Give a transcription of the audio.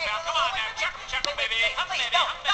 Come on now. Chuckle, chuckle, baby. Hum, baby, hum, baby.